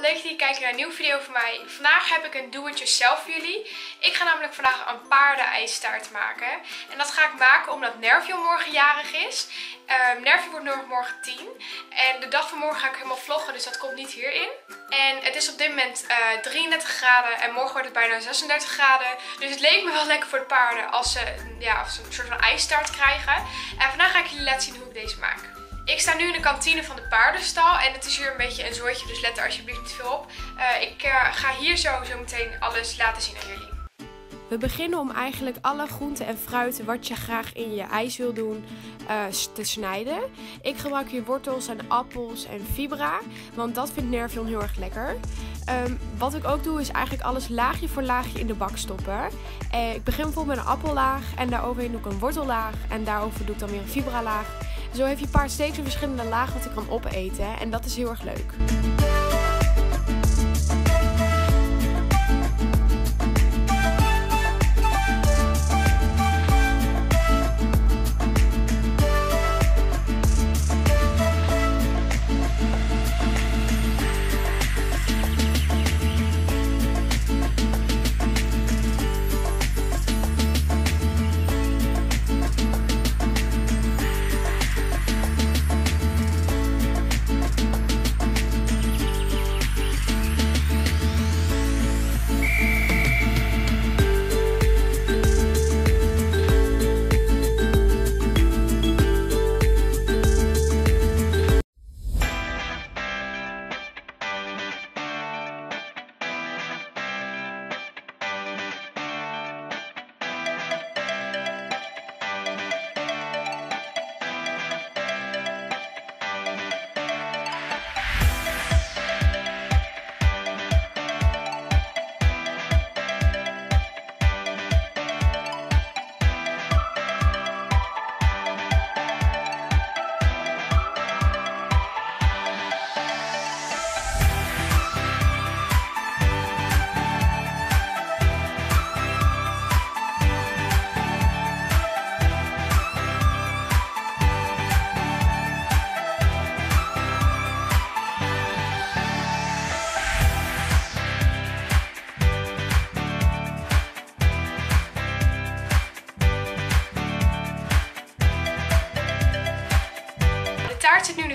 leuk dat jullie kijken naar een nieuwe video van mij. Vandaag heb ik een do-it-yourself voor jullie. Ik ga namelijk vandaag een paardenijstaart maken. En dat ga ik maken omdat Nervio morgen jarig is. Um, Nervio wordt morgen 10. En de dag van morgen ga ik helemaal vloggen, dus dat komt niet hierin. En het is op dit moment uh, eh, 33 graden en morgen wordt het bijna 36 graden. Dus het leek me wel lekker voor de paarden als ze, ja, als ze een soort van ijstaart krijgen. En vandaag ga ik jullie laten zien hoe ik deze maak. Ik sta nu in de kantine van de paardenstal en het is hier een beetje een zooitje, dus let er alsjeblieft niet veel op. Uh, ik uh, ga hier zo, zo meteen alles laten zien aan jullie. We beginnen om eigenlijk alle groenten en fruiten wat je graag in je ijs wil doen uh, te snijden. Ik gebruik hier wortels en appels en fibra, want dat vindt Nervion heel erg lekker. Um, wat ik ook doe is eigenlijk alles laagje voor laagje in de bak stoppen. Ik begin bijvoorbeeld met een appellaag en daaroverheen doe ik een wortellaag en daarover doe ik dan weer een fibra laag. Zo heeft je paard steeds een verschillende laag wat hij kan opeten en dat is heel erg leuk.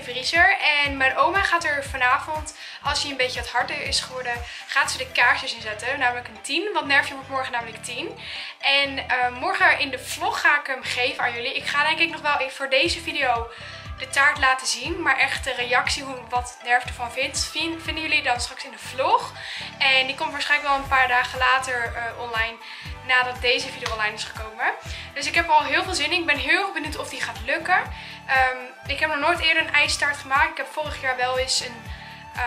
Vriezer en mijn oma gaat er vanavond, als hij een beetje wat harder is geworden, gaat ze de kaarsjes inzetten. Namelijk een 10, want Nerfje wordt morgen namelijk 10. En uh, morgen in de vlog ga ik hem geven aan jullie. Ik ga denk ik nog wel voor deze video de taart laten zien. Maar echt de reactie, hoe, wat Nerf ervan vindt, vinden jullie dan straks in de vlog. En die komt waarschijnlijk wel een paar dagen later uh, online nadat deze video online is gekomen. Dus ik heb al heel veel zin in. Ik ben heel erg benieuwd of die gaat lukken. Um, ik heb nog nooit eerder een ijstaart gemaakt. Ik heb vorig jaar wel eens een uh,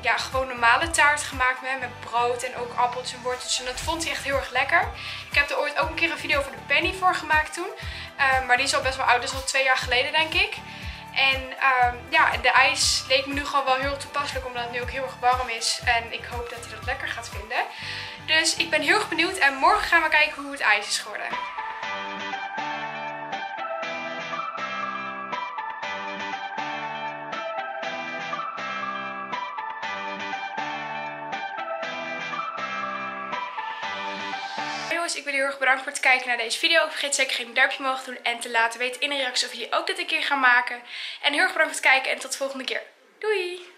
ja, gewoon normale taart gemaakt met, met brood en ook appels en wortels. En dat vond hij echt heel erg lekker. Ik heb er ooit ook een keer een video voor de Penny voor gemaakt toen. Uh, maar die is al best wel oud, is al twee jaar geleden denk ik. En um, ja, de ijs leek me nu gewoon wel heel toepasselijk omdat het nu ook heel erg warm is. En ik hoop dat hij dat lekker gaat vinden. Dus ik ben heel erg benieuwd en morgen gaan we kijken hoe het ijs is geworden. Ik wil je heel erg bedanken voor het kijken naar deze video. Vergeet zeker geen duimpje omhoog te doen en te laten weten in de reacties of jullie ook dit een keer gaan maken. En heel erg bedankt voor het kijken en tot de volgende keer. Doei!